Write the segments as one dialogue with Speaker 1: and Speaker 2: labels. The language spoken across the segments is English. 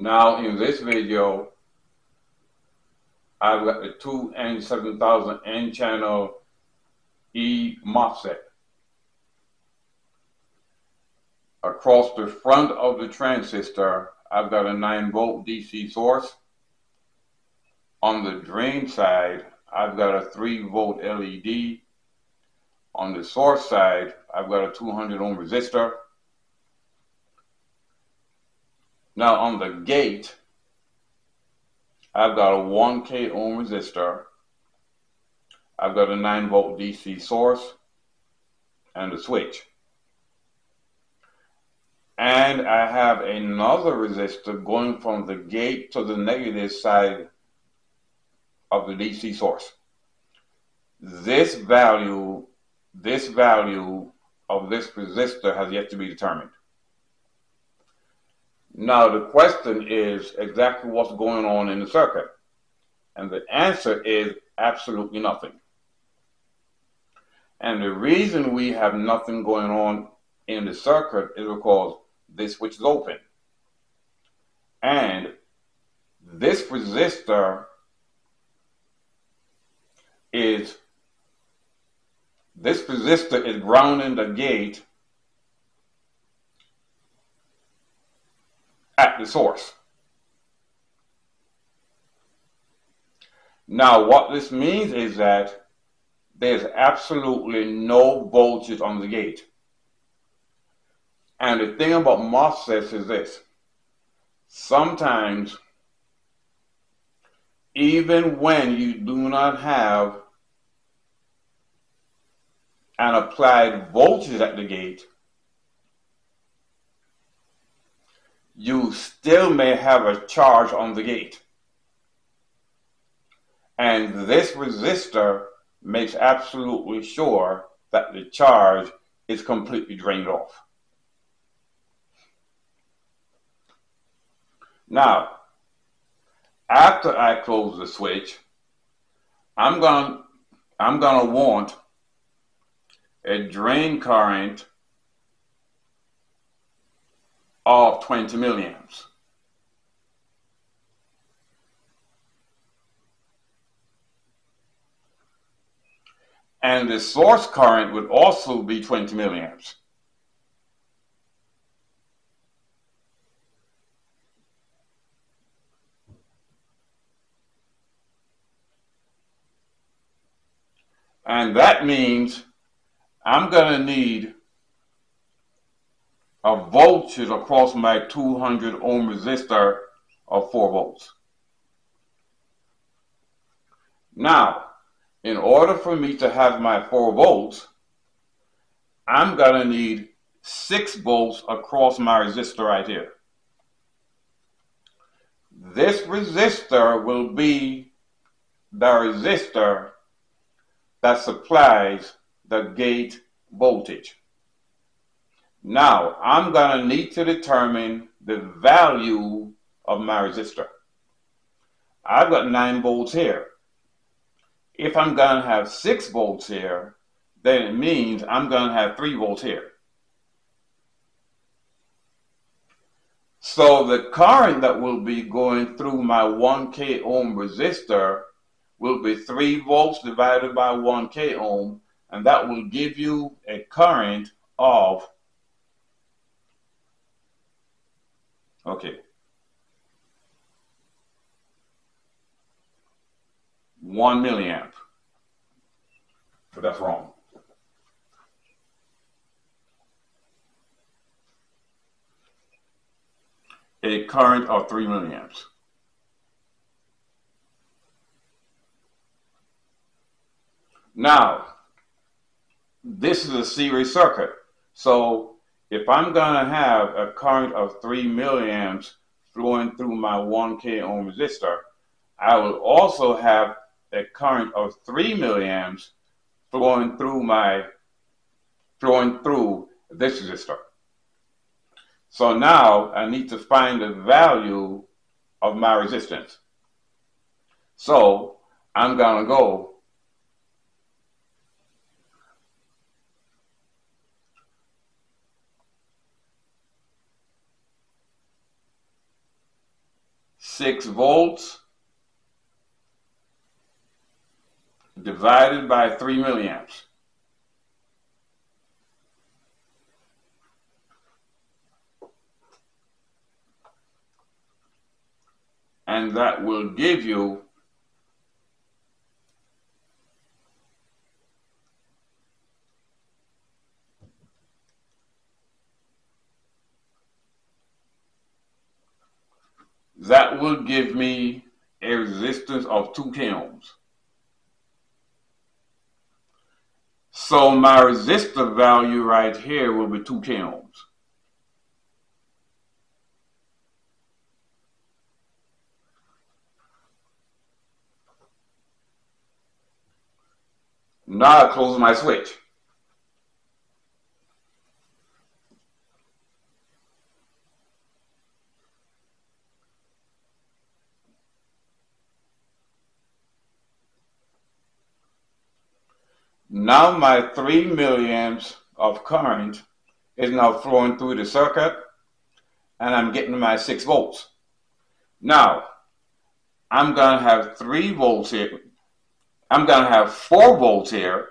Speaker 1: Now in this video, I've got the 2N7000 N-channel E MOSFET. Across the front of the transistor, I've got a 9 volt DC source. On the drain side, I've got a 3 volt LED. On the source side, I've got a 200 ohm resistor. Now on the gate, I've got a 1K ohm resistor. I've got a 9 volt DC source and a switch. And I have another resistor going from the gate to the negative side of the DC source. This value, this value of this resistor has yet to be determined. Now, the question is exactly what's going on in the circuit. And the answer is absolutely nothing. And the reason we have nothing going on in the circuit is because this switch is open. And this resistor is this resistor is grounding the gate at the source. Now, what this means is that there's absolutely no voltage on the gate. And the thing about MOSFETs is this. Sometimes, even when you do not have an applied voltage at the gate, you still may have a charge on the gate. And this resistor makes absolutely sure that the charge is completely drained off. Now, after I close the switch, I'm going I'm going to want a drain current of 20 milliamps. And the source current would also be 20 milliamps. And that means I'm going to need a voltage across my 200 ohm resistor of 4 volts. Now, in order for me to have my 4 volts, I'm going to need 6 volts across my resistor right here. This resistor will be the resistor that supplies the gate voltage. Now, I'm going to need to determine the value of my resistor. I've got 9 volts here. If I'm going to have 6 volts here, then it means I'm going to have 3 volts here. So the current that will be going through my 1K ohm resistor will be 3 volts divided by 1K ohm, and that will give you a current of Okay. One milliamp. But that's wrong. A current of three milliamps. Now, this is a series circuit. So if I'm going to have a current of 3 milliamps flowing through my 1K ohm resistor, I will also have a current of 3 milliamps flowing through my flowing through this resistor. So now I need to find the value of my resistance. So I'm going to go 6 volts divided by 3 milliamps. And that will give you that will give me a resistance of 2 k ohms. So my resistor value right here will be 2 k ohms. Now I close my switch. Now my 3 milliamps of current is now flowing through the circuit and I'm getting my 6 volts. Now, I'm going to have 3 volts here. I'm to have 4 volts here.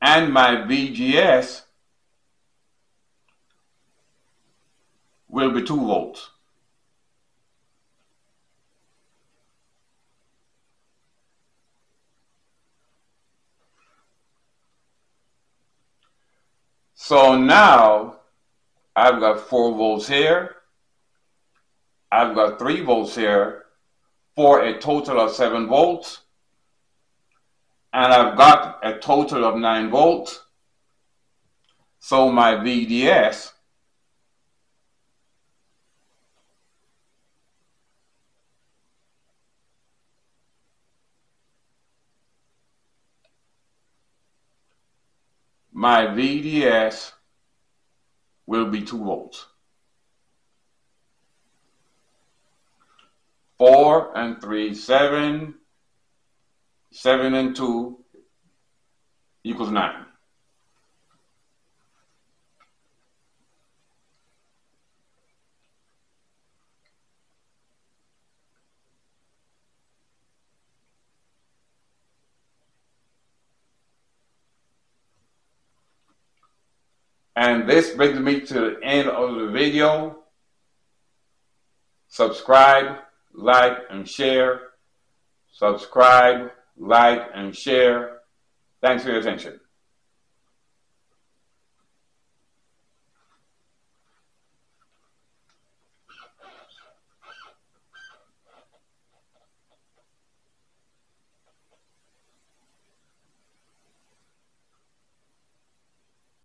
Speaker 1: And my VGS will be 2 volts. So now I've got 4 volts here. I've got 3 volts here for a total of 7 volts. And I've got a total of 9 volts. So my VDS my VDS will be 2 volts. 4 and 3, 7, 7 and 2 equals 9. And this brings me to the end of the video. Subscribe, like, and share. Subscribe, like, and share. Thanks for your attention.